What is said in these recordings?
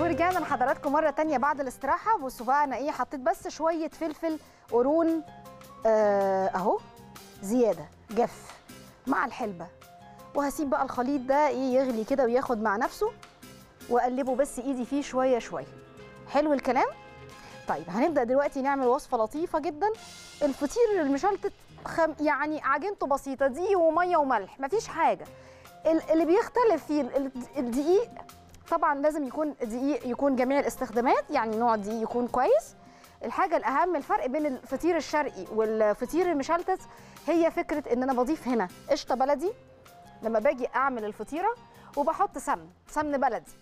ورجعنا لحضراتكم مرة تانية بعد الاستراحة. بصوا بقى أنا إيه حطيت بس شوية فلفل قرون آه أهو زيادة جف مع الحلبة. وهسيب بقى الخليط ده إيه يغلي كده وياخد مع نفسه وأقلبه بس إيدي فيه شوية شوية. حلو الكلام؟ طيب هنبدأ دلوقتي نعمل وصفة لطيفة جدا. الفطير المشلتت خم يعني عجينته بسيطة دقيق ومية وملح مفيش حاجة. ال- اللي بيختلف فيه ال- ال- الدقيق طبعا لازم يكون دقيق يكون جميع الاستخدامات يعني نوع دقيق يكون كويس. الحاجة الأهم الفرق بين الفطير الشرقي والفطير المشلتت هي فكرة إن أنا بضيف هنا قشطة بلدي. لما باجي أعمل الفطيرة وبحط سمن سمن بلدي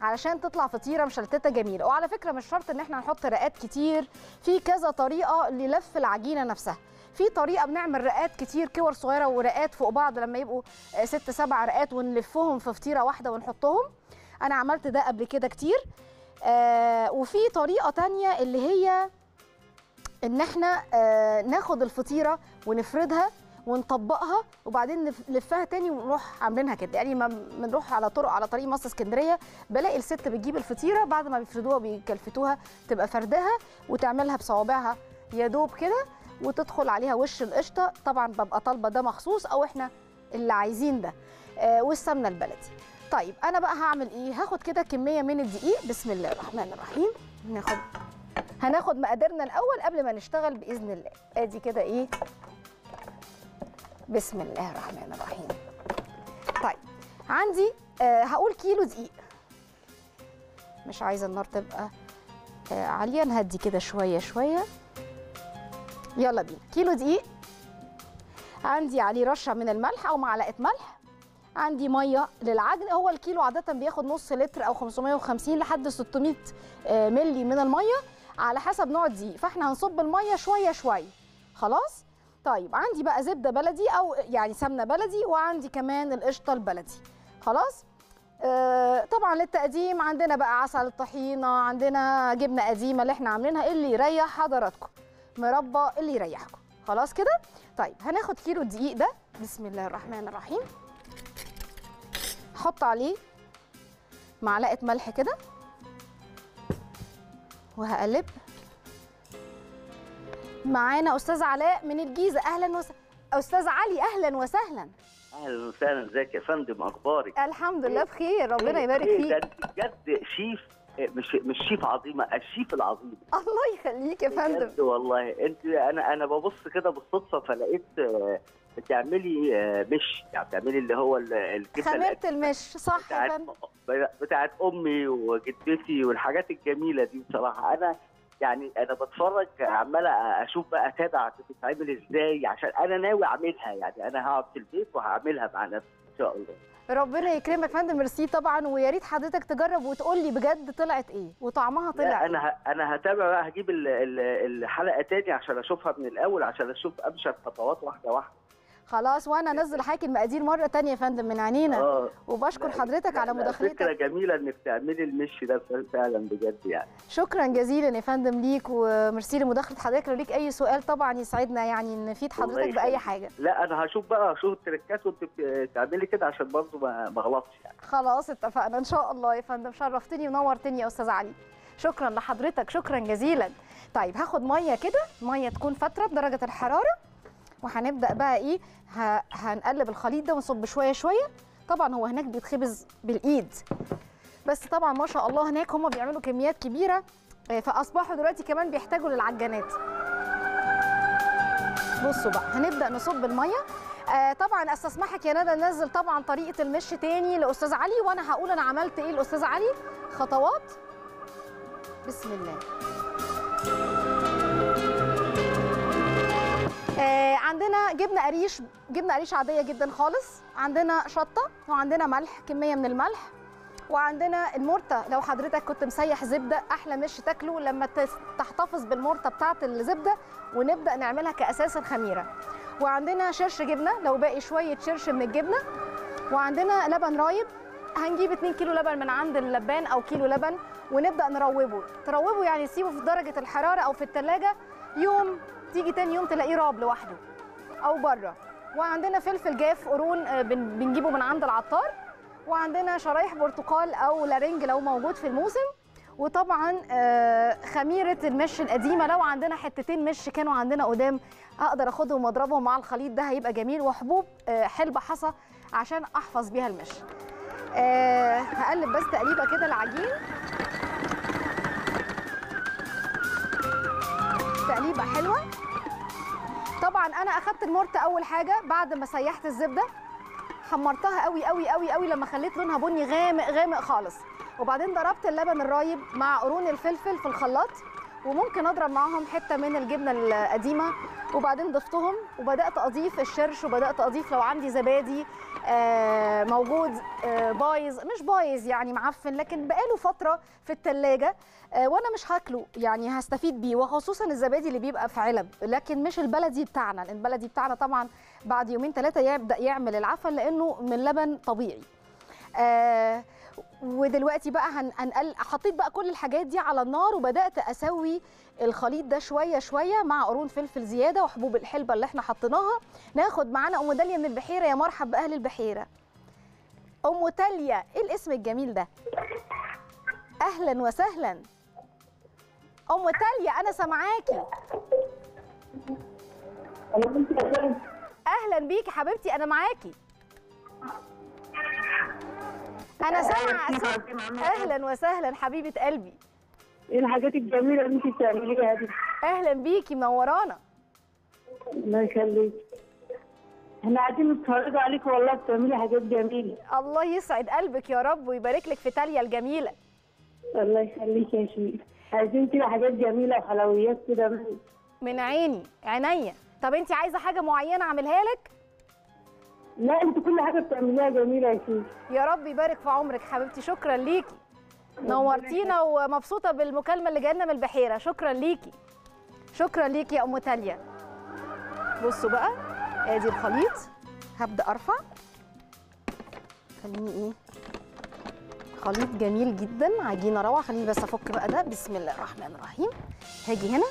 علشان تطلع فطيرة مشلتتة جميلة. وعلى فكرة مش شرط إن إحنا نحط رقات كتير في كذا طريقة للف العجينة نفسها. في طريقة بنعمل رقات كتير كور صغيرة ورقات فوق بعض لما يبقوا ست سبع رقات ونلفهم في فطيرة واحدة ونحطهم. أنا عملت ده قبل كده كتير. آه وفي طريقة تانية اللي هي ان إحنا آه ناخد الفطيرة ونفردها ونطبقها وبعدين نلفها تاني ونروح عاملينها كده. يعني ما بنروح على طرق على طريق مصر اسكندرية بلاقي الست بتجيب الفطيرة بعد ما بيفردوها بيكلفتوها تبقى فردها وتعملها بصوابعها يا دوب كده وتدخل عليها وش القشطة. طبعا ببقى طالبة ده مخصوص أو إحنا اللي عايزين ده. آه والسمنة البلدي. طيب أنا بقى هعمل إيه؟ هاخد كده كمية من الدقيق. بسم الله الرحمن الرحيم. ناخد هناخد مقاديرنا الأول قبل ما نشتغل بإذن الله. أدي كده إيه؟ بسم الله الرحمن الرحيم. طيب عندي آه هقول كيلو دقيق. مش عايزة النار تبقى آه عالية. نهدي كده شوية شوية. يلا بينا. كيلو دقيق. عندي عليه رشة من الملح أو معلقة ملح. عندي مية للعجن هو الكيلو عادة بياخد نص لتر أو 550 لحد 600 آه، ملي من المية. على حسب نوع الدقيق فإحنا هنصب المية شوية شوية. خلاص؟ طيب عندي بقى زبدة بلدي أو يعني سمنة بلدي وعندي كمان القشطة البلدي. خلاص؟ آه طبعا للتقديم عندنا بقى عسل الطحينة عندنا جبنة قديمة اللي إحنا عاملينها اللي يريح حضراتكم. مربى اللي يريحكم. خلاص كده؟ طيب هناخد كيلو الدقيق ده. بسم الله الرحمن الرحيم. أحط عليه معلقة ملح كده وهقلب. معانا أستاذ علاء من الجيزة. أهلا وسهلا أستاذ علي أهلا وسهلا. أهلا وسهلا. إزيك يا فندم؟ أخبارك؟ الحمد لله بخير. ربنا يبارك إيه؟ فيك. بجد شيف إيه، مش مش شيف عظيمة الشيف العظيم. الله يخليك يا فندم. والله. أنت أنا أنا ببص كده بالصدفة فلقيت بتعملي آه، مش يعني بتعملي اللي هو ال- الجبنة خميره المش صح بتاعت بتاعت أمي وجدتي والحاجات الجميلة دي بصراحة. أنا يعني أنا بتفرج عمال أشوف بقى أتابع بتتعمل إزاي عشان أنا ناوي أعملها. يعني أنا هقعد في البيت وهعملها مع نفسي إن شاء الله. ربنا يكرمك فندم ميرسي طبعا. ويا ريت حضرتك تجرب وتقول لي بجد طلعت إيه وطعمها طلع لا إيه؟ أنا ه... أنا هتابع بقى هجيب ال- ال- الحلقة تاني عشان أشوفها من الأول عشان أشوف أمشي الخطوات واحدة واحدة. خلاص وأنا أنزل حضرتك المقادير مرة تانية يا فندم من عينينا. آه. وبشكر حضرتك لا، على مداخلتك. فكرة جميلة إنك تعملي المش ده فعلا بجد يعني. شكرا جزيلا يا فندم ليك وميرسي لمداخلة حضرتك. لو ليك أي سؤال طبعا يسعدنا يعني نفيد حضرتك بأي. حاجة. لا أنا هشوف بقى أشوف التركات وأنت بتعملي كده عشان برضه ما ما أغلطش يعني. خلاص اتفقنا. إن شاء الله يا فندم. شرفتني ونورتني يا أستاذ علي. شكرا لحضرتك. شكرا جزيلا. طيب هاخد مية كده. مية تكون فتره بدرجة الحرارة. وهنبدأ بقى إيه؟ هنقلب الخليط ده ونصب شوية شوية. طبعا هو هناك بيتخبز بالإيد. بس طبعا ما شاء الله هناك هم بيعملوا كميات كبيرة آه، فأصبحوا دلوقتي كمان بيحتاجوا للعجانات. بصوا بقى هنبدأ نصب المية. آه طبعا أستسمحك يا ندى ننزل طبعا طريقة المش تاني لأستاذ علي وأنا هقول أنا عملت إيه لأستاذ علي. خطوات. بسم الله. آه عندنا جبنة قريش جبنة قريش عادية جدا خالص. عندنا شطة وعندنا ملح كمية من الملح. وعندنا المرته لو حضرتك كنت مسيح زبدة أحلى مش تاكله لما تحتفظ بالمرته بتاعه الزبدة ونبدأ نعملها كاساس الخميره وعندنا شرش جبنة لو باقي شوية شرش من الجبنة. وعندنا لبن رايب هنجيب 2 كيلو لبن من عند اللبان أو كيلو لبن ونبدأ نروبه. تروبه يعني تسيبه في درجة الحرارة أو في الثلاجه يوم تيجي تاني يوم تلاقيه راب لوحده أو بره. وعندنا فلفل جاف قرون آه، بن- بنجيبه من عند العطار. وعندنا شرايح برتقال أو لارنج لو موجود في الموسم. وطبعا آه، خميرة المش القديمة. لو عندنا حتتين مش كانوا عندنا قدام أقدر أخدهم وأضربهم مع الخليط. ده هيبقى جميل. وحبوب آه، حلبة حصى عشان أحفظ بيها المش. هقلب بس تقليبة كده العجين. تقليبة حلوة. طبعا أنا أخدت المرت أول حاجة بعد ما سيحت الزبدة. حمرتها قوي قوي قوي قوي لما خليت لونها بني غامق غامق خالص. وبعدين ضربت اللبن الرايب مع قرون الفلفل في الخلاط. وممكن أضرب معاهم حتة من الجبنة القديمة وبعدين ضفتهم وبدأت أضيف الشرش وبدأت أضيف لو عندي زبادي آه، موجود آه، بايظ مش بايظ يعني معفن لكن بقاله فترة في الثلاجه وأنا مش هاكله يعني هستفيد بيه وخصوصا الزبادي اللي بيبقى في علب لكن مش البلدي بتاعنا البلدي بتاعنا طبعا بعد يومين ثلاثة يبدأ يعمل العفن لأنه من لبن طبيعي. آه ودلوقتي بقى هن- هنقل حطيت بقى كل الحاجات دي على النار وبدأت أسوي الخليط ده شوية شوية مع قرون فلفل زيادة وحبوب الحلبة اللي إحنا حطيناها. ناخد معانا أم داليا من البحيرة. يا مرحب بأهل البحيرة. أم تاليا إيه الاسم الجميل ده؟ أهلا وسهلا. أم تاليا أنا سامعاكي. أهلا بيكي حبيبتي أنا معاكي. أنا سامعة أهلا وسهلا حبيبة قلبي. إيه الحاجات الجميلة اللي انت بتعمليها دي؟ أهلا بيكي منورانا. الله يخليك. إحنا قاعدين نتفرج عليك والله بتعملي حاجات جميلة. الله يسعد قلبك يا رب ويبارك لك في تاليا الجميلة. الله يخليك يا شيخ. عايزين كده حاجات جميلة وحلويات كده. من- من عيني عينيا. طب انت عايزة حاجة معينة أعملها لك؟ لا انت كل حاجة بتعمليها جميلة يا شيخ. يا رب يبارك في عمرك حبيبتي. شكرا ليكي. نورتينا ومبسوطة بالمكالمة اللي جاية من البحيرة. شكرا ليكي. شكرا ليكي يا أم تاليا. بصوا بقى آدي الخليط. هبدأ أرفع. خليني إيه؟ خليط جميل جدا. عجينة روعة. خليني بس أفك بقى ده. بسم الله الرحمن الرحيم. هاجي هنا.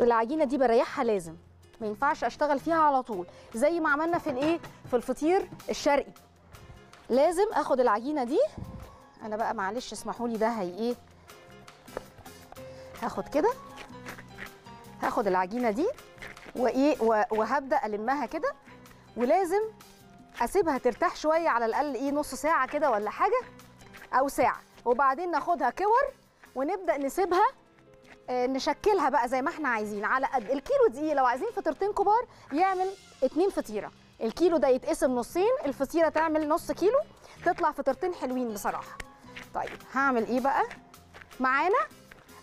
العجينة دي بريحها لازم. ما ينفعش أشتغل فيها على طول. زي ما عملنا في الإيه؟ في الفطير الشرقي. لازم آخد العجينة دي. أنا بقى معلش اسمحوا لي ده هي إيه؟ هاخد كده. هاخد العجينة دي وإيه؟ وهبدأ ألمها كده. ولازم أسيبها ترتاح شوية على الأقل إيه؟ نص ساعة كده ولا حاجة أو ساعة. وبعدين ناخدها كور ونبدأ نسيبها نشكلها بقى زي ما إحنا عايزين. على قد الكيلو دقيق لو عايزين فطيرتين كبار يعمل اتنين فطيرة. الكيلو ده يتقسم نصين الفطيرة تعمل نص كيلو. تطلع فطيرتين حلوين بصراحة. طيب هعمل إيه بقى؟ معانا؟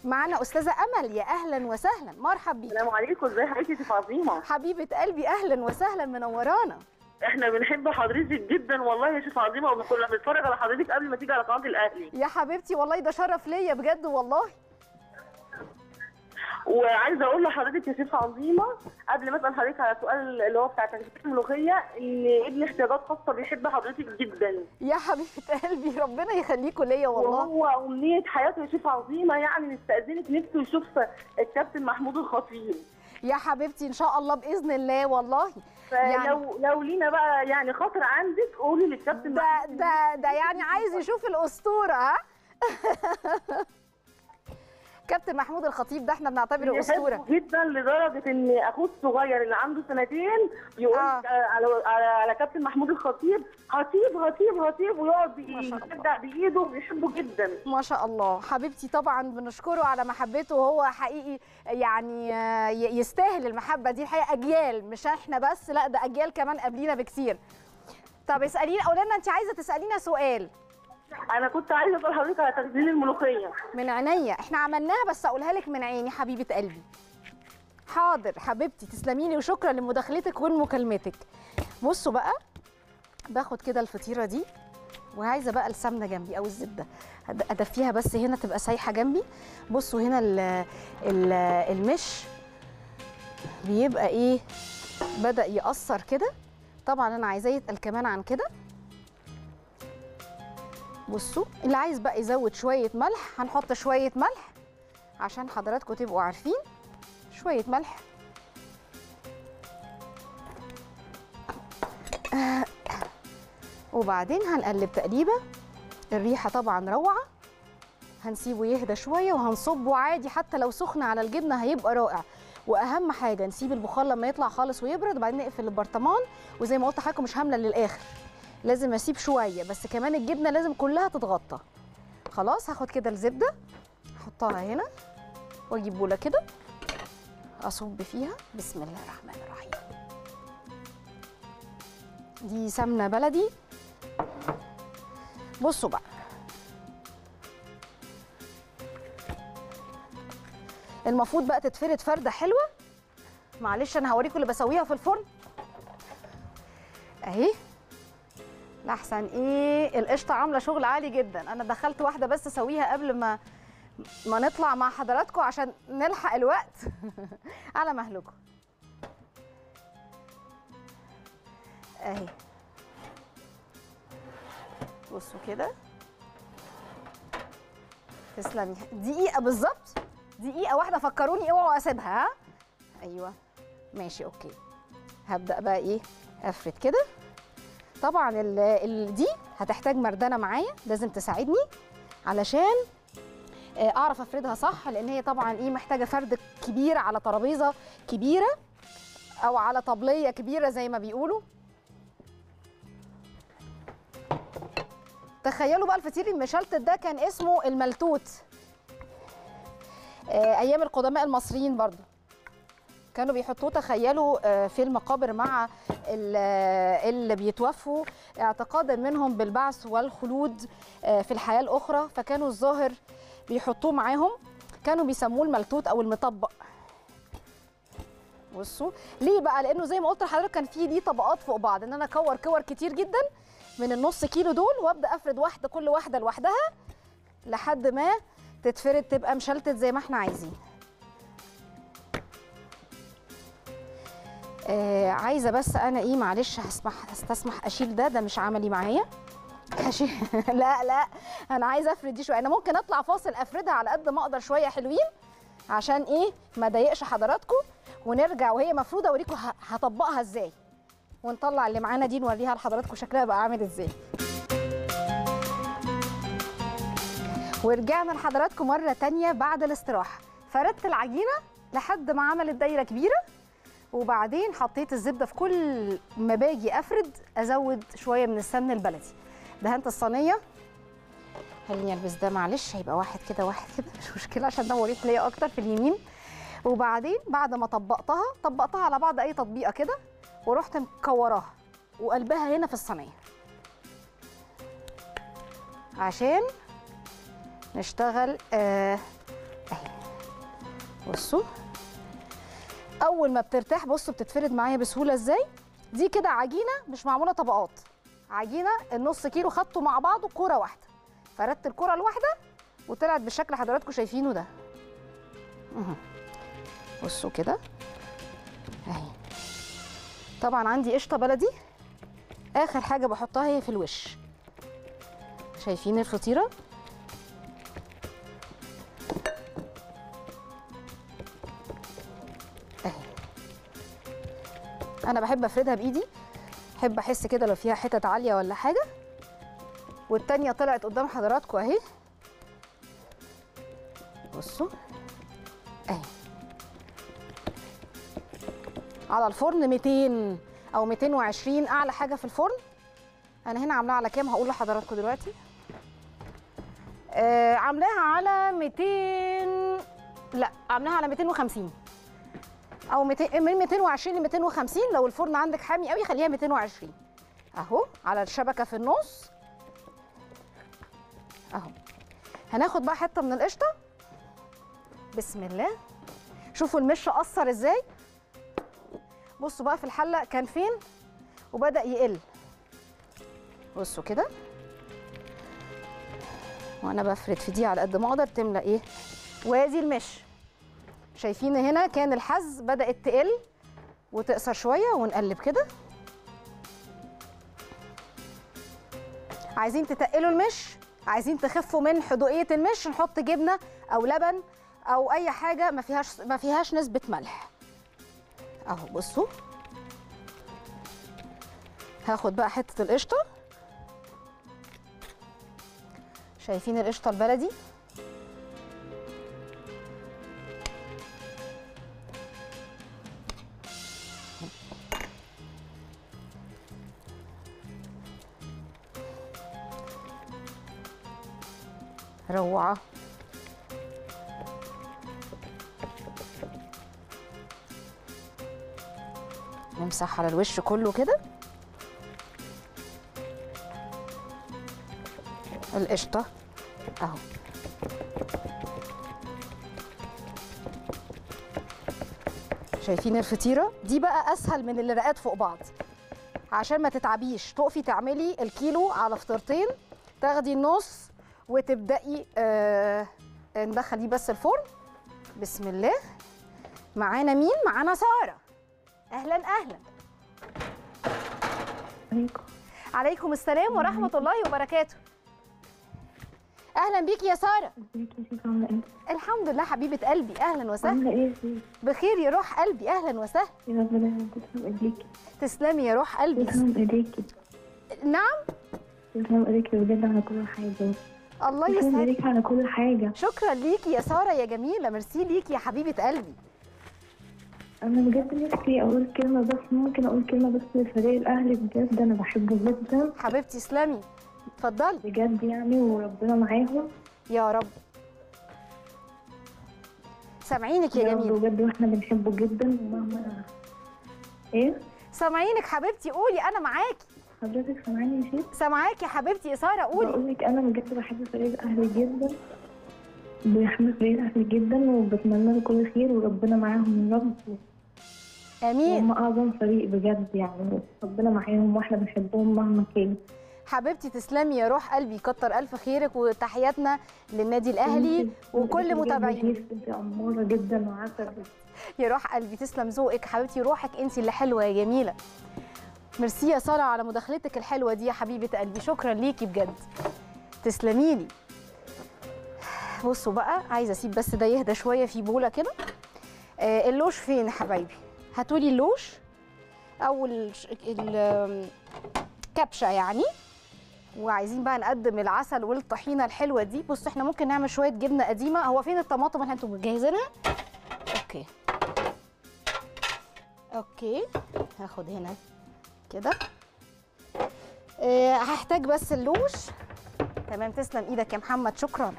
معانا أستاذة امل يا أهلا وسهلا. مرحب بيك. السلام عليكم. ازي حضرتك؟ يا فاطمه حبيبة قلبي أهلا وسهلا. منورانا. إحنا بنحب حضرتك جدا والله يا شيخ عظيمة. وكنا بنتفرج على حضرتك قبل ما تيجي على قناة الأهلي. يا حبيبتي والله ده شرف ليا بجد والله. وعايزة أقول لحضرتك يا شيخ عظيمة قبل ما أسأل حضرتك على سؤال اللي هو بتاع تجربه الملوخية إن ابني احتياجات خاصة بيحب حضرتك جدا؟ يا حبيبة قلبي ربنا يخليكوا ليا والله. وهو أمنية حياته يا شيخ عظيمة يعني نستأذنك نفسه يشوف الكابتن محمود الخطيب. يا حبيبتي إن شاء الله بإذن الله والله. يعني- فلو لو لينا بقى يعني خاطر عندك قولي للكابتن ده ده ده يعني عايز يشوف الأسطورة ها؟ كابتن محمود الخطيب ده إحنا بنعتبره أسطورة جدا لدرجة إن أخوه الصغير اللي عنده سنتين يقول آه. آه. على على كابتن محمود الخطيب هطيب هطيب هطيب ويقعد. يبدع بإيده وبيحبه جدا ما شاء الله حبيبتي طبعا بنشكره على محبته وهو حقيقي يعني آه، يستاهل المحبة دي الحقيقة أجيال مش إحنا بس لا ده أجيال كمان قبلينا بكتير طب اسالينا قولي لنا انت عايزة تسألينا سؤال أنا كنت عايزة اسال حضرتك على تخزين الملوخية. من عينيا. إحنا عملناها بس أقولها لك من عيني حبيبة قلبي. حاضر حبيبتي تسلمي لي وشكرا لمداخلتك ومكالمتك بصوا بقى باخد كده الفطيرة دي وعايزة بقى السمنة جنبي أو الزبدة. ادفيها بس هنا تبقى سايحة جنبي. بصوا هنا ال ال المش بيبقى إيه بدأ يقصر كده. طبعا أنا عايزاه يتقل كمان عن كده. بصوا اللي عايز بقى يزود شوية ملح هنحط شوية ملح عشان حضراتكم تبقوا عارفين. شوية ملح. وبعدين هنقلب تقليبة. الريحة طبعا روعة. هنسيبه يهدى شوية وهنصبه عادي حتى لو سخن على الجبنة هيبقى رائع. وأهم حاجة نسيب البخار لما يطلع خالص ويبرد وبعدين نقفل البرطمان. وزي ما قلت لحضراتكم مش هاملة للآخر. لازم اسيب شوية بس كمان الجبنة لازم كلها تتغطى. خلاص هاخد كده الزبدة احطها هنا واجيب بوله كده اصب فيها. بسم الله الرحمن الرحيم. دي سمنة بلدي. بصوا بقى. المفروض بقى تتفرد فردة حلوة. معلش أنا هوريكم اللي بسويها في الفرن. أهي. لحسن إيه القشطة عاملة شغل عالي جدا. أنا دخلت واحدة بس أسويها قبل ما ما نطلع مع حضراتكم عشان نلحق الوقت. على مهلكم. أهي. بصوا كده. تسلمي. دقيقة بالظبط. دقيقة واحدة فكروني اوعوا أسيبها ها؟ أيوه. ماشي أوكي. هبدأ بقى إيه؟ أفرد كده. طبعا ال ال دي هتحتاج مردانه معايا لازم تساعدني علشان آه، أعرف أفردها صح لأن هي طبعا إيه محتاجة فرد كبير على ترابيزة كبيرة أو على طبلية كبيرة زي ما بيقولوا. تخيلوا بقى الفطير المشلتت ده كان اسمه الملتوت. آه، أيام القدماء المصريين برضو. كانوا بيحطوه تخيلوا آه، في المقابر مع آه، اللي بيتوفوا اعتقادا منهم بالبعث والخلود آه، في الحياة الأخرى. فكانوا الظاهر بيحطوه معاهم. كانوا بيسموه الملتوت أو المطبق. بصوا ليه بقى؟ لأنه زي ما قلت لحضرتك كان في دي طبقات فوق بعض. إن أنا أكور كور كتير جدا من النص كيلو دول وأبدأ أفرد واحدة كل واحدة لوحدها لحد ما تتفرد تبقى مشلتت زي ما إحنا عايزين. آه عايزة بس أنا إيه معلش هسمح هستسمح أشيل ده ده مش عملي معايا. لا لا أنا عايزة أفرد دي شوية. أنا ممكن أطلع فاصل أفردها على قد ما أقدر شوية حلوين عشان إيه ما أضايقش حضراتكم ونرجع وهي مفروده أوريكم هطبقها إزاي. ونطلع اللي معانا دي نوريها لحضراتكم شكلها بقى عامل إزاي. ورجعنا لحضراتكم مرة تانية بعد الاستراحة. فردت العجينة لحد ما عملت دايرة كبيرة. وبعدين حطيت الزبدة في كل ما باجي أفرد أزود شوية من السمن البلدي. دهنت الصينية. خليني ألبس ده معلش هيبقى واحد كده واحد كده مش مشكلة عشان ده مريح ليا أكتر في اليمين. وبعدين بعد ما طبقتها طبقتها على بعض أي تطبيقة كده ورحت مكوراها وقلبها هنا في الصينية. عشان نشتغل آه أهي. بصوا. أول ما بترتاح بصوا بتتفرد معايا بسهولة إزاي؟ دي كده عجينة مش معمولة طبقات. عجينة النص كيلو خدته مع بعضه كورة واحدة. فردت الكورة الواحدة وطلعت بالشكل حضراتكم شايفينه ده. بصوا كده. أهي. طبعا عندي قشطة بلدي. آخر حاجة بحطها هي في الوش. شايفين الفطيرة؟ أنا بحب أفردها بإيدي. بحب أحس كده لو فيها حتت عالية ولا حاجة. والتانية طلعت قدام حضراتكم أهي. بصوا. أهي. على الفرن 200 أو 220 أعلى حاجة في الفرن. أنا هنا عاملاها على كام؟ هقول لحضراتكم دلوقتي. آه عاملاها على 200 لا عاملاها على 250 أو 200 من 220 ل 250 لو الفرن عندك حامي قوي خليها 220 أهو على الشبكة في النص. أهو. هناخد بقى حتة من القشطة. بسم الله. شوفوا المش اثر إزاي. بصوا بقى في الحلة كان فين؟ وبدأ يقل. بصوا كده. وأنا بفرد في دي على قد ما أقدر تملى إيه؟ وادي المش. شايفين هنا كان الحز بدأت تقل وتقصر شوية ونقلب كده. عايزين تتقلوا المش عايزين تخفوا من حدوقية المش نحط جبنة أو لبن أو أي حاجة ما فيهاش ما فيهاش نسبة ملح. أهو بصوا. هاخد بقى حتة القشطة. شايفين القشطة البلدي؟ روعه نمسح على الوش كله كده. القشطة أهو. شايفين الفطيرة؟ دي بقى أسهل من اللي رقات فوق بعض. عشان ما تتعبيش تقفي تعملي الكيلو على فطيرتين تاخدي النص وتبدأي آه ندخل دي بس الفرن. بسم الله. معانا مين؟ معانا سارة. أهلا أهلا. عليكم. عليكم السلام ورحمة الله وبركاته. أهلا بيكي يا سارة؟ الحمد لله حبيبة قلبي. أهلا وسهلا. شيخة؟ بخير يا روح قلبي. أهلا وسهلا. يا ربنا تسلم إيديكي. تسلمي يا روح قلبي. تسلم إيديكي. نعم. تسلم إيديكي بجد على كل حاجة. الله يسعدك. على كل حاجة. شكرا ليكي يا سارة يا جميلة. ميرسي ليكي يا حبيبة قلبي. أنا بجد نفسي أقول كلمة بس ممكن أقول كلمة بس لفريق الأهلي بجد أنا بحبه جدا. حبيبتي اسلمي. اتفضلي. بجد يعني وربنا معاهم. يا رب. سامعينك يا جميلة. بجد وإحنا بنحبه جدا ومهما إيه؟ سامعينك حبيبتي. قولي أنا معاكي. حضرتك سامعاني يا شيخ؟ سامعاكي يا حبيبتي ساره قولي. بقول لك أنا بجد بحب فريق الاهلي جدا بحب فريق الاهلي جدا وبتمنى له كل خير وربنا معاهم يا رب. آمين. هم أعظم فريق بجد يعني ربنا معاهم وإحنا بنحبهم مهما كان. حبيبتي تسلمي يا روح قلبي كتر ألف خيرك وتحياتنا للنادي الأهلي وكل متابعين. أنت أمورة جدا وعسل. يا روح قلبي تسلم ذوقك حبيبتي روحك أنت اللي حلوة يا جميلة. ميرسي يا سارة على مداخلتك الحلوة دي يا حبيبة قلبي. شكرا ليكي بجد. تسلمي لي بصوا بقى عايزة أسيب بس ده يهدى شوية في بوله كده. آه ال louche فين حبايبي؟ هاتولي ال louche. أو الكبشه يعني. وعايزين بقى نقدم العسل والطحينة الحلوة دي. بصوا إحنا ممكن نعمل شوية جبنة قديمة. هو فين الطماطم؟ اللي أنتوا مجهزينها؟ okay. أوكي. هاخد هنا. كده. آه هحتاج بس اللوش تمام تسلم إيدك يا محمد شكرا.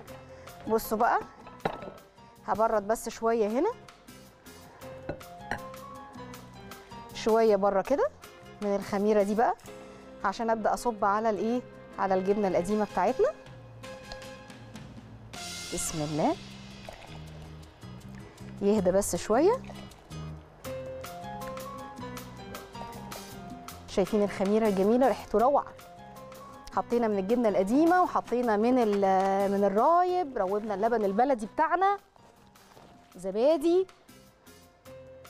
بصوا بقى هبرد بس شوية هنا. شوية بره كده من الخميرة دي بقى عشان أبدأ أصب على الإيه على الجبنة القديمة بتاعتنا. بسم الله. يهدى بس شوية. شايفين الخميرة الجميلة ريحته روعة. حطينا من الجبنة القديمة وحطينا من ال- من الرايب روبنا اللبن البلدي بتاعنا. زبادي.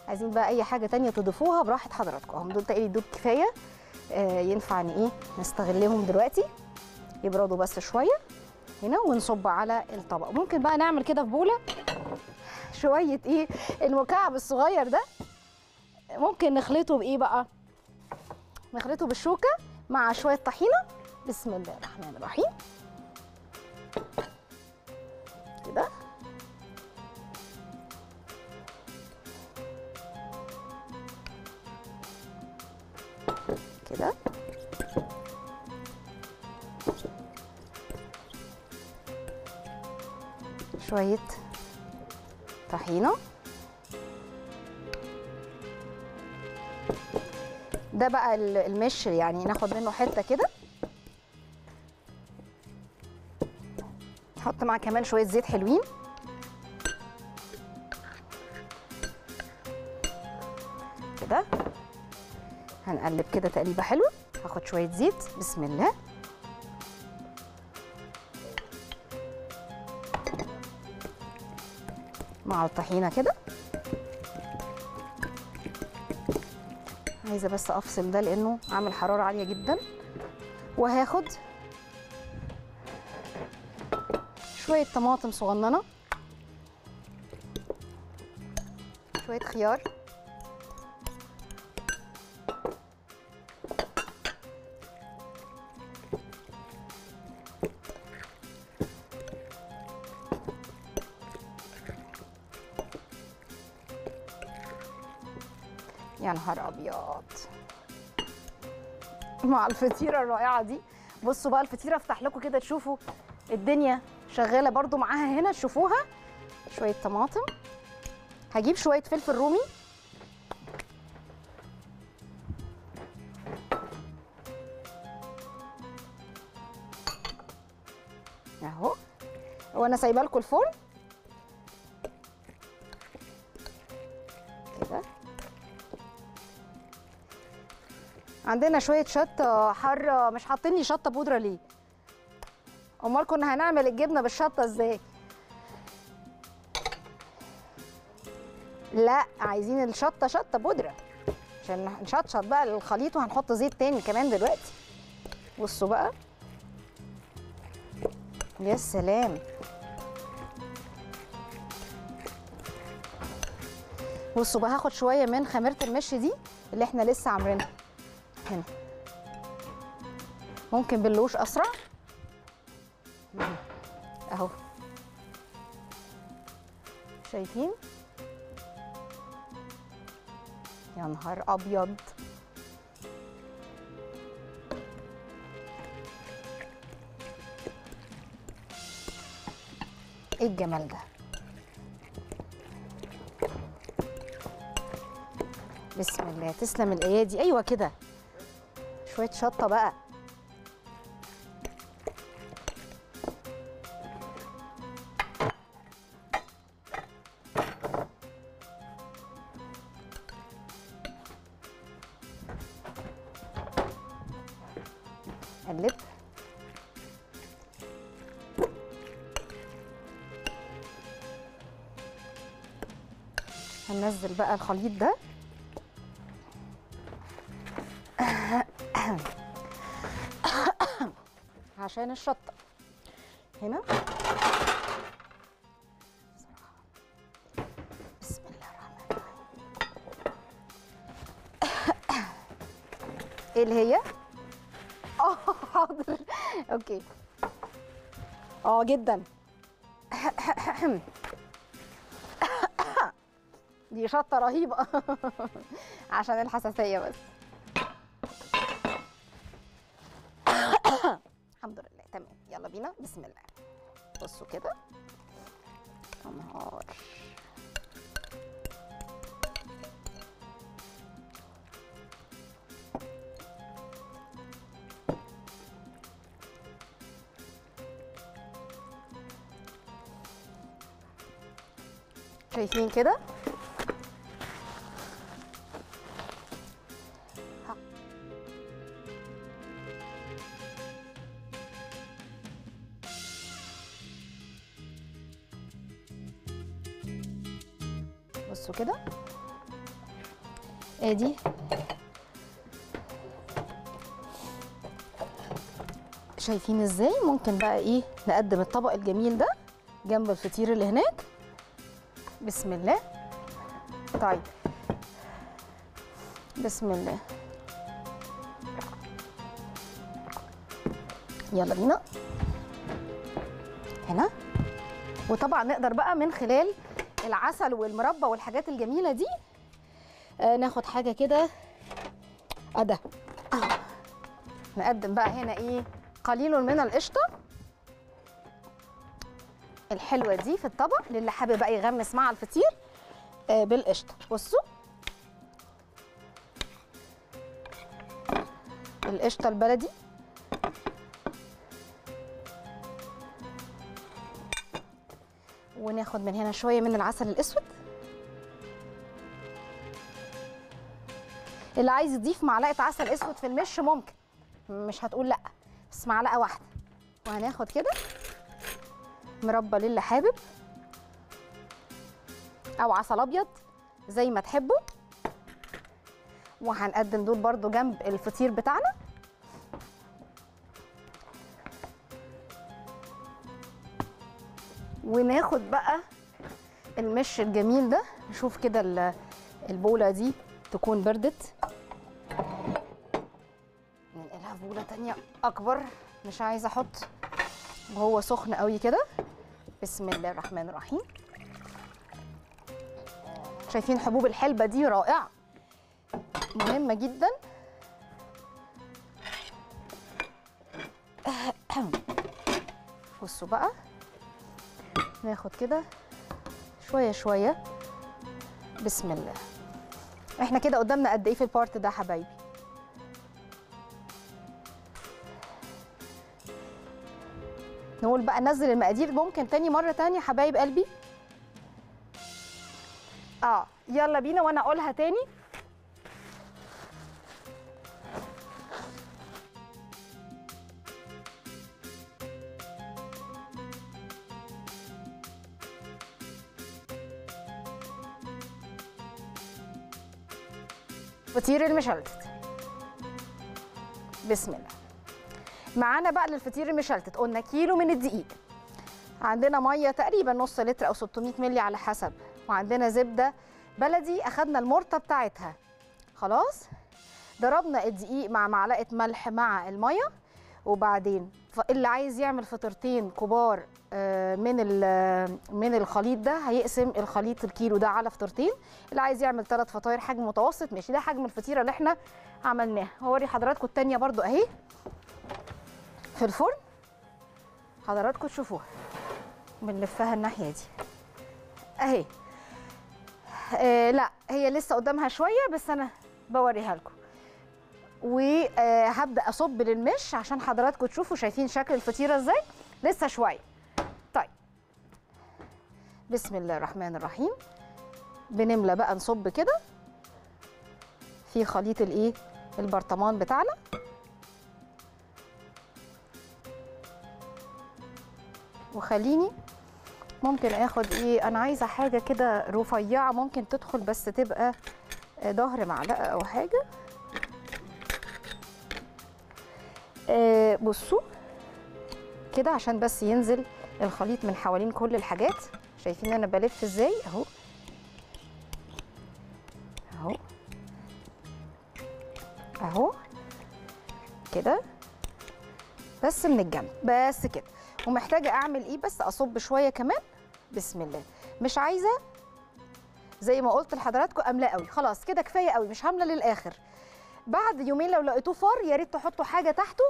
عايزين بقى أي حاجة تانية تضيفوها براحة حضراتكم. هم دول تقريبا دول كفاية. آه ينفع إن إيه نستغلهم دلوقتي. يبردوا بس شوية هنا ونصب على الطبق. ممكن بقى نعمل كده في بولة. شوية إيه المكعب الصغير ده. ممكن نخلطه بإيه بقى؟ نخلطه بالشوكة مع شوية طحينة. بسم الله الرحمن الرحيم. كده. كده. شوية طحينة. ده بقى ال- المش يعني ناخد منه حتة كده. نحط معاه كمان شوية زيت حلوين. كده. هنقلب كده تقليبة حلوة. هاخد شوية زيت. بسم الله. مع الطحينة كده. عايزة بس أفصل ده لأنه عامل حرارة عالية جدا. وهاخد شوية طماطم صغننة شوية خيار. الفطيرة الرائعة دي. بصوا بقى الفطيرة افتح لكم كده تشوفوا الدنيا شغالة برضو معاها هنا. تشوفوها شوية طماطم. هجيب شوية فلفل رومي. اهو. وأنا سايبة لكم الفرن. عندنا شوية شطة حاره مش حاطين لي شطة بودرة ليه؟ أمال كنا هنعمل الجبنة بالشطة إزاي؟ لا عايزين الشطة شطة بودرة. عشان نشطشط بقى الخليط وهنحط زيت تاني كمان دلوقتي. بصوا بقى. يا سلام. بصوا بقى هاخد شوية من خميرة المش دي اللي إحنا لسه عاملينها. هنا. ممكن باللوش أسرع. أهو. شايفين؟ يا نهار أبيض. إيه الجمال ده؟ بسم الله تسلم الايادي أيوه كده. شوية شطة بقى. قلب هننزل بقى الخليط ده. عشان الشطة. هنا. بسم الله الرحمن الرحيم. إيه اللي هي؟ آه حاضر. أوكي. آه جدا. دي شطة رهيبة. عشان الحساسية بس. بسم الله بصوا كده يا نهار شايفين كده بصوا كده ادي. شايفين إزاي؟ ممكن بقى إيه نقدم الطبق الجميل ده جنب الفطير اللي هناك. بسم الله. طيب. بسم الله. يلا بينا. هنا. وطبعا نقدر بقى من خلال العسل والمربى والحاجات الجميلة دي. آه ناخد حاجة كده. ادى آه. نقدم بقى هنا إيه؟ قليل من القشطة. الحلوة دي في الطبق للي حابب بقى يغمس مع الفطير آه بالقشطة. بصوا. القشطة البلدي. وناخد من هنا شوية من العسل الأسود. اللي عايز يضيف معلقة عسل أسود في المش ممكن مش هتقول لأ بس معلقة واحدة. وهناخد كده مربى للي حابب أو عسل أبيض زي ما تحبوا. وهنقدم دول برضو جنب الفطير بتاعنا. وناخد بقى المش الجميل ده نشوف كده ال- البولة دي تكون بردت. ننقلها في بولة تانية أكبر مش عايزة أحط وهو سخن قوي كده. بسم الله الرحمن الرحيم. شايفين حبوب الحلبة دي رائعة. مهمة جدا. بصوا بقى. ناخد كده شوية شوية. بسم الله. إحنا كده قدامنا قد إيه في البارت ده حبايبي؟ نقول بقى نزل المقادير. ممكن تاني مرة تانية حبايب قلبي؟ آه يلا بينا وأنا أقولها تاني. فطير المشلتت بسم الله. معانا بقى للفطير المشلتت. قلنا كيلو من الدقيق. عندنا مية تقريبا نص لتر أو 600 مللي على حسب. وعندنا زبدة بلدي أخدنا المرطة بتاعتها. خلاص؟ ضربنا الدقيق مع معلقة ملح مع المية. وبعدين اللي عايز يعمل فطيرتين كبار من ال- من الخليط ده هيقسم الخليط الكيلو ده على فطيرتين اللي عايز يعمل ثلاث فطاير حجم متوسط ماشي ده حجم الفطيرة اللي إحنا عملناها. هوري حضراتكم التانية برضو اهي. في الفرن حضراتكم تشوفوها. بنلفها الناحية دي. اهي. آه لا هي لسه قدامها شوية بس أنا بوريها لكم. وهبدا اصب للمش عشان حضراتكم تشوفوا شايفين شكل الفطيرة إزاي. لسه شوية. بسم الله الرحمن الرحيم. بنملى بقى نصب كده في خليط الايه؟ البرطمان بتاعنا. وخليني ممكن آخد إيه؟ أنا عايزة حاجة كده رفيعة ممكن تدخل بس تبقى ظهر معلقة أو حاجة. آه، بصوا كده عشان بس ينزل الخليط من حوالين كل الحاجات. شايفين أنا بلف إزاي؟ اهو. اهو. اهو. كده. بس من الجنب. بس كده. ومحتاجة أعمل إيه بس؟ أصب شوية كمان. بسم الله. مش عايزة؟ زي ما قلت لحضراتكم أملاه قوي. خلاص كده كفاية قوي. مش هاملة للآخر. بعد يومين لو لقيتوه فار يا ريت تحطوا حاجة تحته.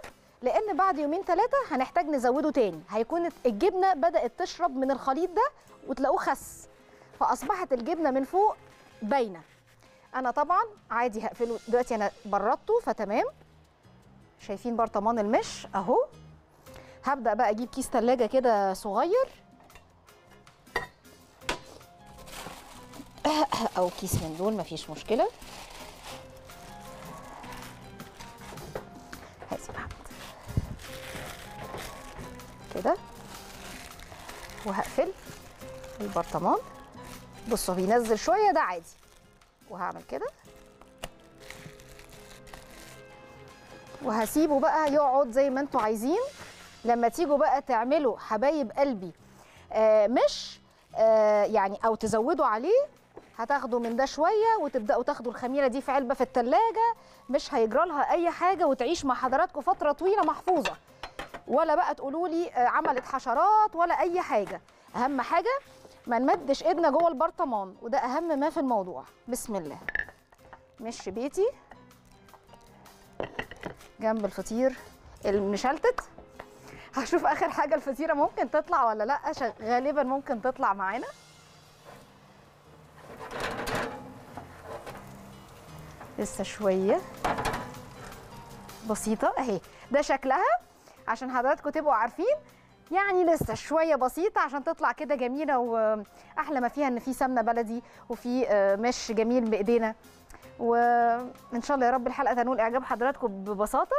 لأن بعد يومين ثلاثة هنحتاج نزوده تاني. هيكون الجبنة بدأت تشرب من الخليط ده وتلاقوه خس. فأصبحت الجبنة من فوق باينة. أنا طبعا عادي هقفله. دلوقتي أنا بردته فتمام. شايفين برطمان المش أهو. هبدأ بقى أجيب كيس ثلاجه كده صغير. أو كيس من دول مفيش مشكلة. وهقفل البرطمان. بصوا بينزل شوية ده عادي. وهعمل كده. وهسيبه بقى يقعد زي ما أنتوا عايزين. لما تيجوا بقى تعملوا حبايب قلبي آه مش آه يعني أو تزودوا عليه هتاخدوا من ده شوية وتبدأوا تاخدوا الخميرة دي في علبة في التلاجة. مش هيجرى لها أي حاجة وتعيش مع حضراتكم فترة طويلة محفوظة. ولا بقى تقولوا لي آه، عملت حشرات ولا أي حاجة. أهم حاجة ما نمدش إيدنا جوه البرطمان وده أهم ما في الموضوع. بسم الله. مش بيتي. جنب الفطير المشلتت. هشوف آخر حاجة الفطيرة ممكن تطلع ولا لأ. غالبا ممكن تطلع معانا. لسه شوية. بسيطة. أهي. ده شكلها. عشان حضراتكم تبقوا عارفين. يعني لسه شوية بسيطة عشان تطلع كده جميلة وأحلى ما فيها إن في سمنة بلدي وفي آه، مش جميل بايدينا وإن شاء الله يا رب الحلقة تنول إعجاب حضراتكم ببساطة.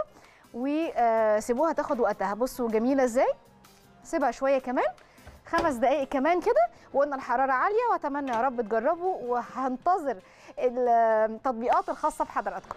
وسيبوها تاخد وقتها. بصوا جميلة إزاي. سيبها شوية كمان خمس دقائق كمان كده وقلنا الحرارة عالية وأتمنى يا رب تجربوا. وهنتظر التطبيقات الخاصة بحضراتكم.